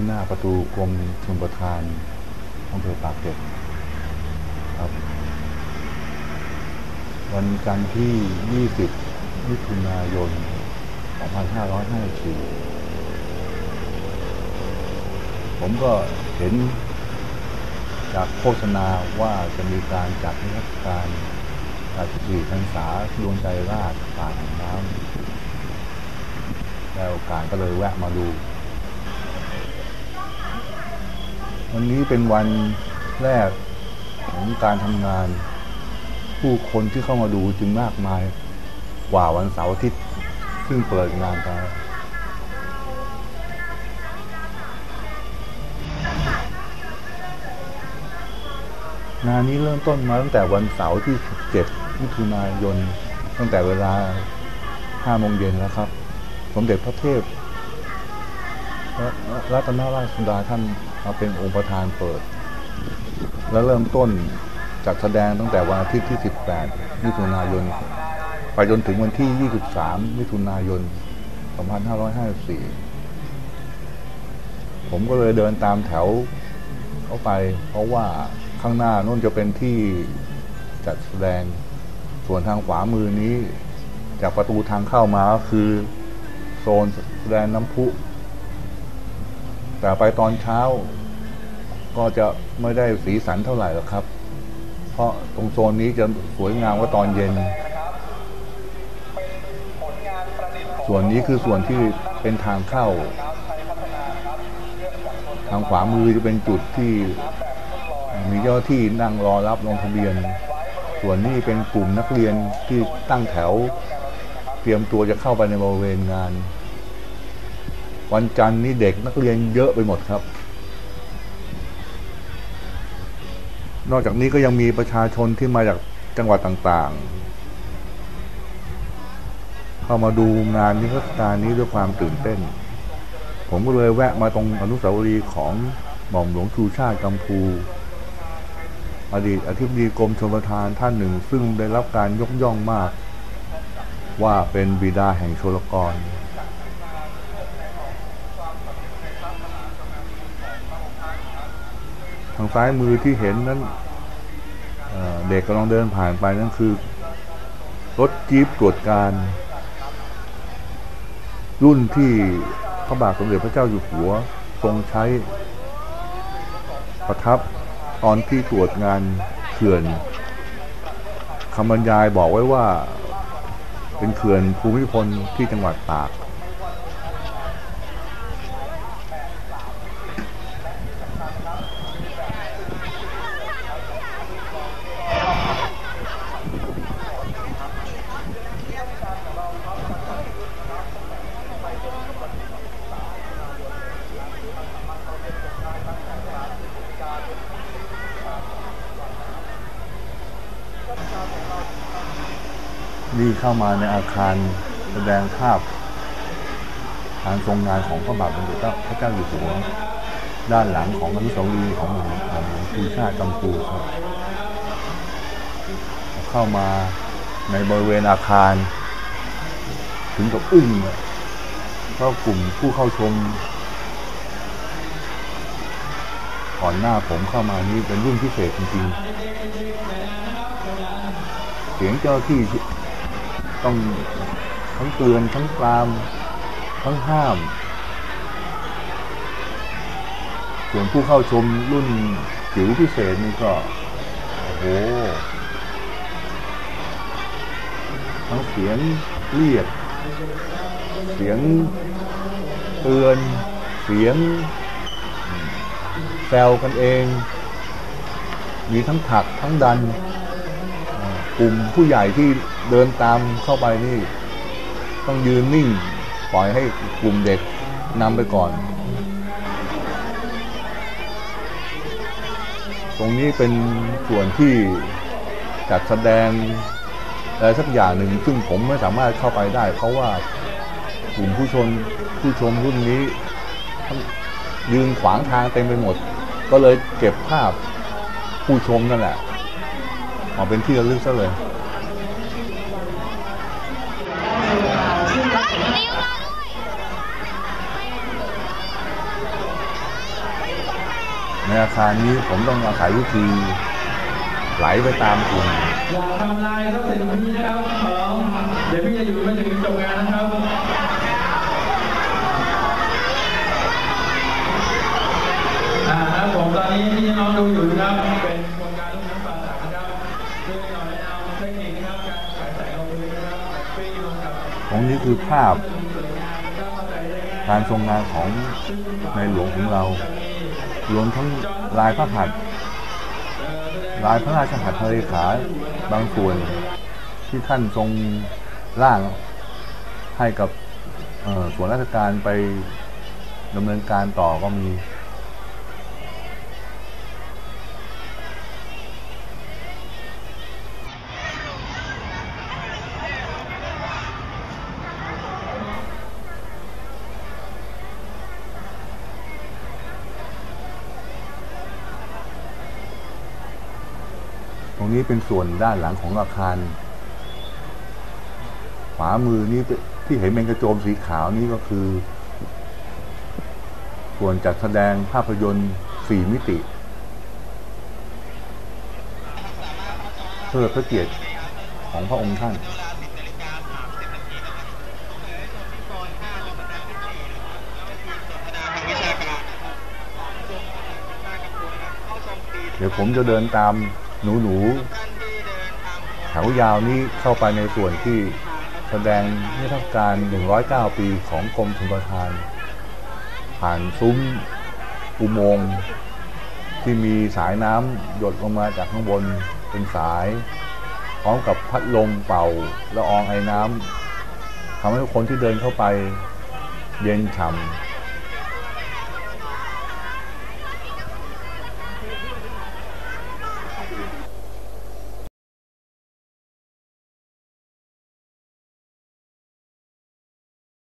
ที่หน้าประตูกรมชลประทานอำเภอปากเกร็ดครับ วันจันทร์ที่ 20 มิถุนายน 2554 ผมก็เห็นจากโฆษณาว่าจะมีการจัดนิทรรศการ84พรรษาดวงใจราชป่าแห่งน้ำแล้วกาสก็เลยแวะมาดู วันนี้เป็นวันแรกของการทำงาน ผู้คนที่เข้ามาดูจึงมากมายกว่าวันเสาร์อาทิตย์ซึ่งเปิดงานไปงานนี้เริ่มต้นมาตั้งแต่วันเสาร์ที่ 17 มิถุนายน ตั้งแต่เวลา 5 โมงเย็นแล้วครับ สมเด็จพระเทพรัตนราชสุดาท่าน มาเป็นองค์ประธานเปิด แล้วเริ่มต้นจัดแสดงตั้งแต่วันอาทิตย์ที่ 18 มิถุนายน ไปจนถึงวันที่ 23 มิถุนายน 2554 ผมก็เลยเดินตามแถวเข้าไป เพราะว่าข้างหน้านู่นจะเป็นที่จัดแสดง ส่วนทางขวามือนี้ จากประตูทางเข้ามาก็คือ โซนแสดงน้ำพุ แต่ไปตอนเช้า ก็จะไม่ได้สีสันเท่าไหร่หรอกครับ เพราะตรงโซนนี้จะสวยงามกว่าตอนเย็น ส่วนนี้คือส่วนที่เป็นทางเข้า ทางขวามือจะเป็นจุดที่มีเจ้าที่นั่งรอรับลงทะเบียน ส่วนนี้เป็นกลุ่มนักเรียนที่ตั้งแถว เตรียมตัวจะเข้าไปในบริเวณงาน วันจันทร์นี่เด็กนักเรียนเยอะไปหมดครับ นอกจากนี้ก็ยังมีประชาชนที่มาจากจังหวัดต่างๆ เข้ามาดูงานนิทรรศการนี้ด้วยความตื่นเต้น ผมก็เลยแวะมาตรงอนุสาวรีย์ของหม่อมหลวงชูชาติกัมพู อดีตอธิบดีกรมชลประทานท่านหนึ่ง ซึ่งได้รับการยกย่องมาก ว่าเป็นบิดาแห่งชลกรางซ้ายมือที่เห็นนั้นเด็กกำลังเดินผ่านไปนั่นคือ รถจี๊ปตรวจการ รุ่นที่พระบาทสมเด็จพระเจ้าอยู่หัว ทรงใช้ ประทับตอนที่ตรวจงานเขื่อนคำบรรยายบอกไว้ว่า เป็นเขื่อนภูมิพลที่จังหวัดตาก นี่เข้ามาในอาคารแสดงภาพการทรงงานของพระบาทสมเด็จพระเจ้าอยู่หัว ด้านหลังของอนุสาวรีย์ของหลวงหลวงชูชาติกัมพูครับ เข้ามาในบริเวณอาคาร ถึงกับอึ้งเพราะกลุ่มผู้เข้าชม ก่อนหน้าผมเข้ามานี้เป็นรุ่นพิเศษจริงๆ เสียงเจ้าที่ ต้องทั้งเตือนทั้งปราม ทั้งห้าม ส่วนผู้เข้าชมรุ่นจิ๋วพิเศษนี่ก็โอ้โหทั้งเสียงเรียก เสียงเตือน เสียงแซวกันเอง มีทั้งถักทั้งดัน กลุ่มผู้ใหญ่ที่เดินตามเข้าไปนี่ ต้องยืนนิ่ง ปล่อยให้กลุ่มเด็กนำไปก่อน ตรงนี้เป็นส่วนที่จัดแสดงอะไรสักอย่างหนึ่งซึ่งผมไม่สามารถเข้าไปได้ เพราะว่ากลุ่มผู้ชมผู้ชมรุ่นนี้ยืนขวางทางเต็มไปหมด ก็เลยเก็บภาพผู้ชมนั่นแหละ มาเป็นที่ระลึกซะเลยในอาคารนี้ผมต้องอาศัยวิธีไหลไปตามกลุ่มอย่าทำลายทรัพย์สินพี่นะครับของเดี๋ยวพี่จะอยู่ไม่ถึงจบงานนะครับอ่าครับผมตอนนี้ที่น้องดูอยู่นะครับเป็น กับตรงนี้คือภาพ การทรงงานของในหลวงของเรารวมทั้งลายพระหัตถ์ลายพระราชหัตถเลขาบางส่วนที่ท่านทรงร่างให้กับส่วนราชการไปดำเนินการต่อก็มี รงนี้เป็นส่วนด้านหลังของอาคาร ขวามือนี่ที่เห็นเป็นกระโจมสีขาวนี่ก็คือ ส่วนจัดแสดงภาพยนตร์สี่มิติเพื่อพระเกียรติของพระองค์ท่านเดี๋ยวผมจะเดินตาม หนูหนูแถวยาวนี้เข้าไปในส่วนที่แสดงนิทรรศการ 109 ปีของกรมชลประทาน ผ่านซุ้มอุโมงค์ที่มีสายน้ำหยดลงมาจากข้างบนเป็นสาย พร้อมกับพัดลมเป่าละอองไอ้น้ำทำให้คนที่เดินเข้าไปเย็นฉ่ำ